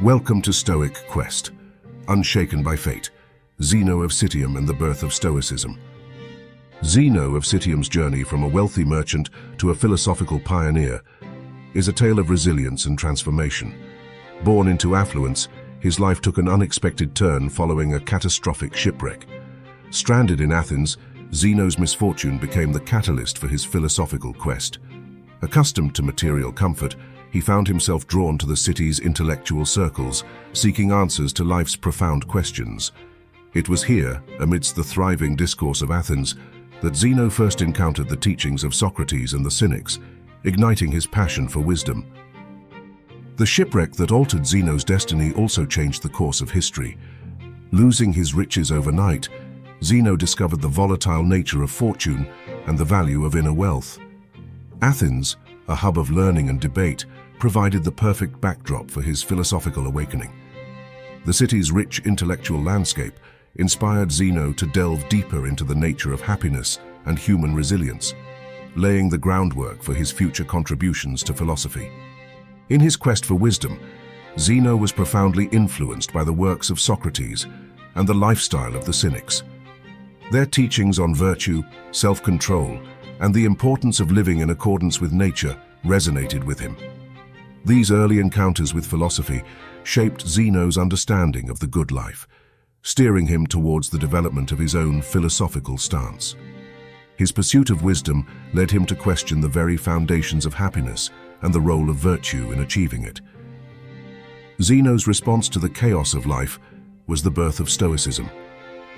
Welcome to Stoic Quest, unshaken by fate, Zeno of Citium and the birth of Stoicism. Zeno of Citium's journey from a wealthy merchant to a philosophical pioneer is a tale of resilience and transformation. Born into affluence, his life took an unexpected turn following a catastrophic shipwreck. Stranded in Athens, Zeno's misfortune became the catalyst for his philosophical quest. Accustomed to material comfort, he found himself drawn to the city's intellectual circles, seeking answers to life's profound questions. It was here, amidst the thriving discourse of Athens, that Zeno first encountered the teachings of Socrates and the Cynics, igniting his passion for wisdom. The shipwreck that altered Zeno's destiny also changed the course of history. Losing his riches overnight, Zeno discovered the volatile nature of fortune and the value of inner wealth. Athens, a hub of learning and debate, provided the perfect backdrop for his philosophical awakening. The city's rich intellectual landscape inspired Zeno to delve deeper into the nature of happiness and human resilience, laying the groundwork for his future contributions to philosophy. In his quest for wisdom, Zeno was profoundly influenced by the works of Socrates and the lifestyle of the Cynics. Their teachings on virtue, self-control, and the importance of living in accordance with nature resonated with him. These early encounters with philosophy shaped Zeno's understanding of the good life, steering him towards the development of his own philosophical stance. His pursuit of wisdom led him to question the very foundations of happiness and the role of virtue in achieving it. Zeno's response to the chaos of life was the birth of Stoicism,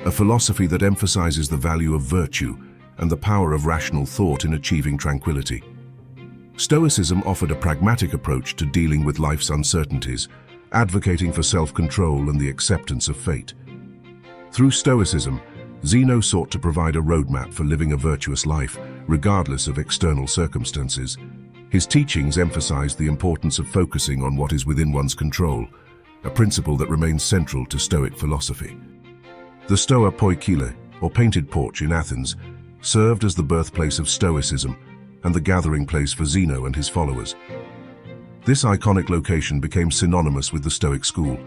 a philosophy that emphasizes the value of virtue and the power of rational thought in achieving tranquility. Stoicism offered a pragmatic approach to dealing with life's uncertainties, advocating for self-control and the acceptance of fate. Through Stoicism, Zeno sought to provide a roadmap for living a virtuous life, regardless of external circumstances. His teachings emphasized the importance of focusing on what is within one's control, a principle that remains central to Stoic philosophy. The Stoa Poikile, or painted porch in Athens, served as the birthplace of Stoicism, and the gathering place for Zeno and his followers. This iconic location became synonymous with the Stoic school,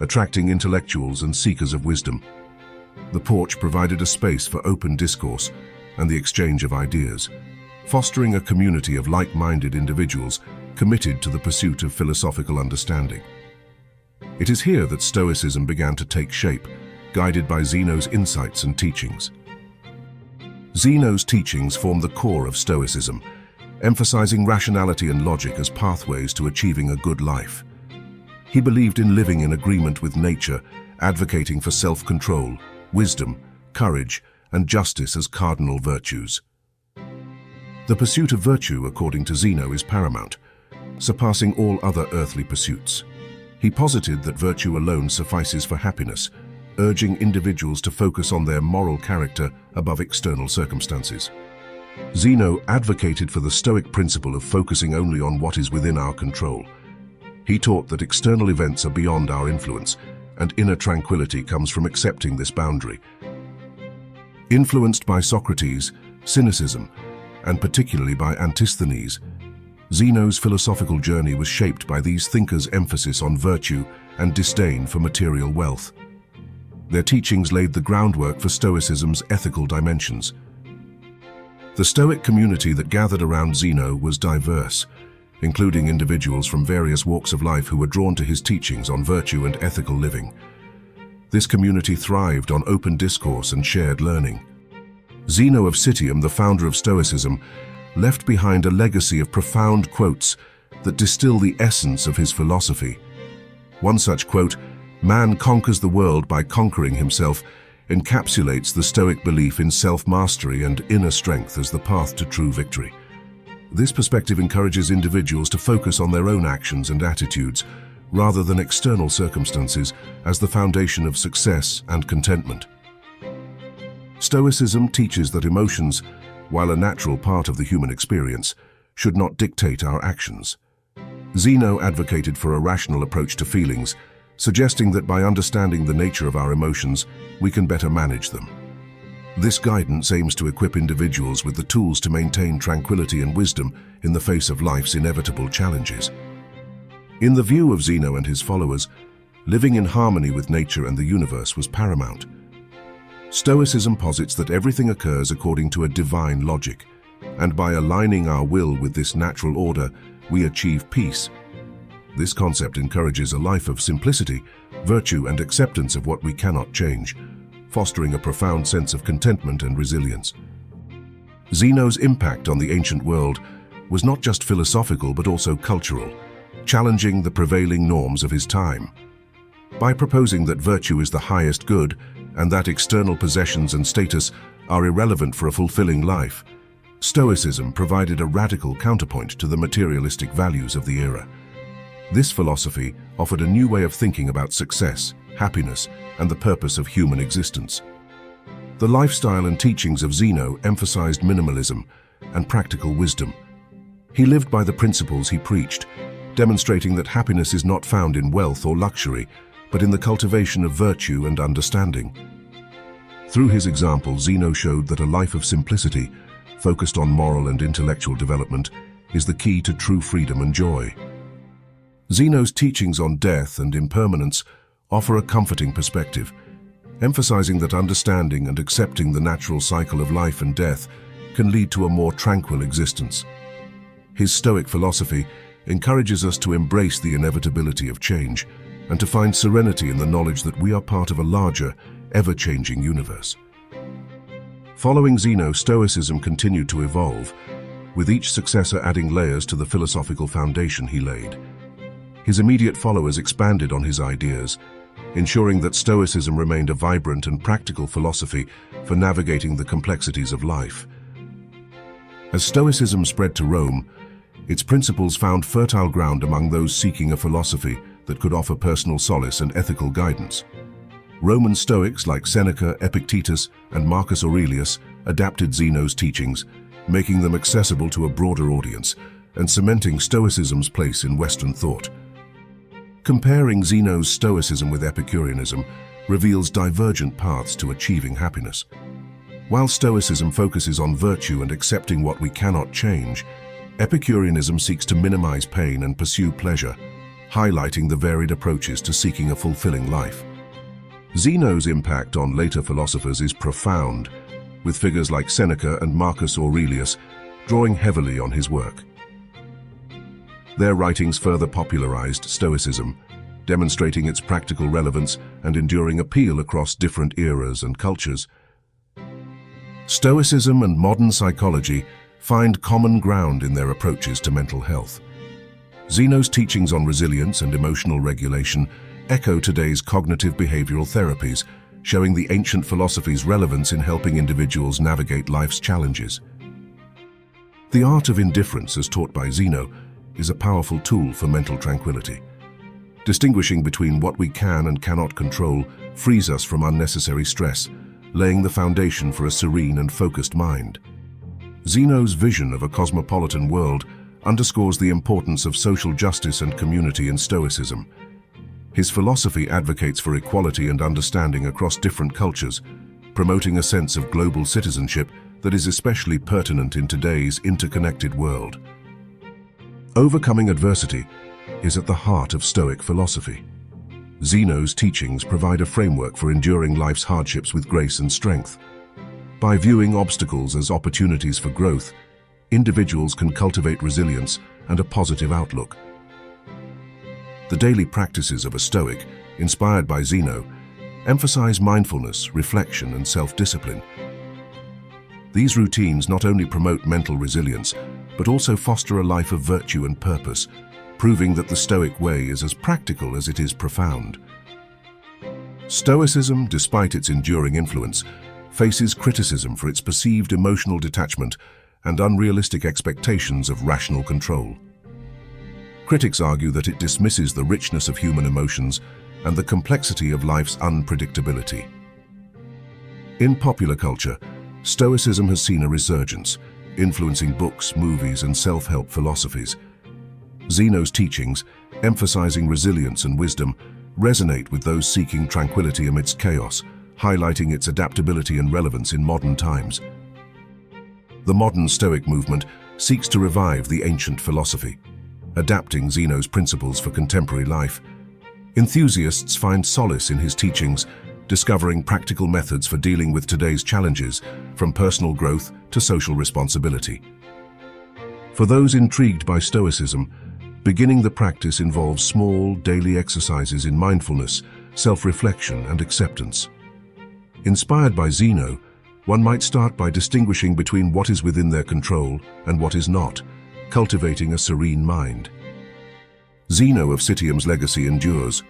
attracting intellectuals and seekers of wisdom. The porch provided a space for open discourse and the exchange of ideas, fostering a community of like-minded individuals committed to the pursuit of philosophical understanding. It is here that Stoicism began to take shape, guided by Zeno's insights and teachings. Zeno's teachings form the core of Stoicism, emphasizing rationality and logic as pathways to achieving a good life. He believed in living in agreement with nature, advocating for self-control, wisdom, courage, and justice as cardinal virtues. The pursuit of virtue, according to Zeno, is paramount, surpassing all other earthly pursuits. He posited that virtue alone suffices for happiness, urging individuals to focus on their moral character above external circumstances. Zeno advocated for the Stoic principle of focusing only on what is within our control. He taught that external events are beyond our influence, and inner tranquility comes from accepting this boundary. Influenced by Socrates, cynicism, and particularly by Antisthenes, Zeno's philosophical journey was shaped by these thinkers' emphasis on virtue and disdain for material wealth. Their teachings laid the groundwork for Stoicism's ethical dimensions. The Stoic community that gathered around Zeno was diverse, including individuals from various walks of life who were drawn to his teachings on virtue and ethical living. This community thrived on open discourse and shared learning. Zeno of Citium, the founder of Stoicism, left behind a legacy of profound quotes that distill the essence of his philosophy. One such quote man conquers the world by conquering himself, encapsulates the Stoic belief in self-mastery and inner strength as the path to true victory. This perspective encourages individuals to focus on their own actions and attitudes, rather than external circumstances, as the foundation of success and contentment. Stoicism teaches that emotions, while a natural part of the human experience, should not dictate our actions. Zeno advocated for a rational approach to feelings, suggesting that by understanding the nature of our emotions, we can better manage them. This guidance aims to equip individuals with the tools to maintain tranquility and wisdom in the face of life's inevitable challenges. In the view of Zeno and his followers, living in harmony with nature and the universe was paramount. Stoicism posits that everything occurs according to a divine logic, and by aligning our will with this natural order, we achieve peace. This concept encourages a life of simplicity, virtue and acceptance of what we cannot change, fostering a profound sense of contentment and resilience. Zeno's impact on the ancient world was not just philosophical but also cultural, challenging the prevailing norms of his time. By proposing that virtue is the highest good and that external possessions and status are irrelevant for a fulfilling life, Stoicism provided a radical counterpoint to the materialistic values of the era. This philosophy offered a new way of thinking about success, happiness, and the purpose of human existence. The lifestyle and teachings of Zeno emphasized minimalism and practical wisdom. He lived by the principles he preached, demonstrating that happiness is not found in wealth or luxury, but in the cultivation of virtue and understanding. Through his example, Zeno showed that a life of simplicity, focused on moral and intellectual development, is the key to true freedom and joy. Zeno's teachings on death and impermanence offer a comforting perspective, emphasizing that understanding and accepting the natural cycle of life and death can lead to a more tranquil existence. His Stoic philosophy encourages us to embrace the inevitability of change, and to find serenity in the knowledge that we are part of a larger, ever-changing universe. Following Zeno, Stoicism continued to evolve, with each successor adding layers to the philosophical foundation he laid. His immediate followers expanded on his ideas, ensuring that Stoicism remained a vibrant and practical philosophy for navigating the complexities of life. As Stoicism spread to Rome, its principles found fertile ground among those seeking a philosophy that could offer personal solace and ethical guidance. Roman Stoics like Seneca, Epictetus, and Marcus Aurelius adapted Zeno's teachings, making them accessible to a broader audience and cementing Stoicism's place in Western thought. Comparing Zeno's Stoicism with Epicureanism reveals divergent paths to achieving happiness. While Stoicism focuses on virtue and accepting what we cannot change, Epicureanism seeks to minimize pain and pursue pleasure, highlighting the varied approaches to seeking a fulfilling life. Zeno's impact on later philosophers is profound, with figures like Seneca and Marcus Aurelius drawing heavily on his work. Their writings further popularized Stoicism, demonstrating its practical relevance and enduring appeal across different eras and cultures. Stoicism and modern psychology find common ground in their approaches to mental health. Zeno's teachings on resilience and emotional regulation echo today's cognitive behavioral therapies, showing the ancient philosophy's relevance in helping individuals navigate life's challenges. The art of indifference, as taught by Zeno, is a powerful tool for mental tranquility. Distinguishing between what we can and cannot control frees us from unnecessary stress, laying the foundation for a serene and focused mind. Zeno's vision of a cosmopolitan world underscores the importance of social justice and community in Stoicism. His philosophy advocates for equality and understanding across different cultures, promoting a sense of global citizenship that is especially pertinent in today's interconnected world. Overcoming adversity is at the heart of Stoic philosophy. Zeno's teachings provide a framework for enduring life's hardships with grace and strength. By viewing obstacles as opportunities for growth, individuals can cultivate resilience and a positive outlook. The daily practices of a Stoic, inspired by Zeno, emphasize mindfulness, reflection, and self-discipline. These routines not only promote mental resilience, but also foster a life of virtue and purpose, proving that the Stoic way is as practical as it is profound. Stoicism, despite its enduring influence, faces criticism for its perceived emotional detachment and unrealistic expectations of rational control. Critics argue that it dismisses the richness of human emotions and the complexity of life's unpredictability. In popular culture, Stoicism has seen a resurgence, influencing books, movies, and self-help philosophies. Zeno's teachings, emphasizing resilience and wisdom, resonate with those seeking tranquility amidst chaos, highlighting its adaptability and relevance in modern times the modern Stoic movement seeks to revive the ancient philosophy. adapting Zeno's principles for contemporary life. Enthusiasts find solace in his teachings, discovering practical methods for dealing with today's challenges, from personal growth to social responsibility. For those intrigued by Stoicism, beginning the practice involves small, daily exercises in mindfulness, self-reflection and acceptance. Inspired by Zeno, one might start by distinguishing between what is within their control and what is not, cultivating a serene mind. Zeno of Citium's legacy endures,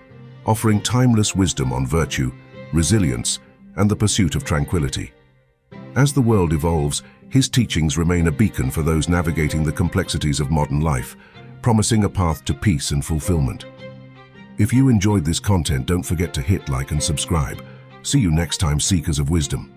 offering timeless wisdom on virtue, resilience, and the pursuit of tranquility. As the world evolves, his teachings remain a beacon for those navigating the complexities of modern life, promising a path to peace and fulfillment. If you enjoyed this content, don't forget to hit like and subscribe. See you next time, Seekers of Wisdom.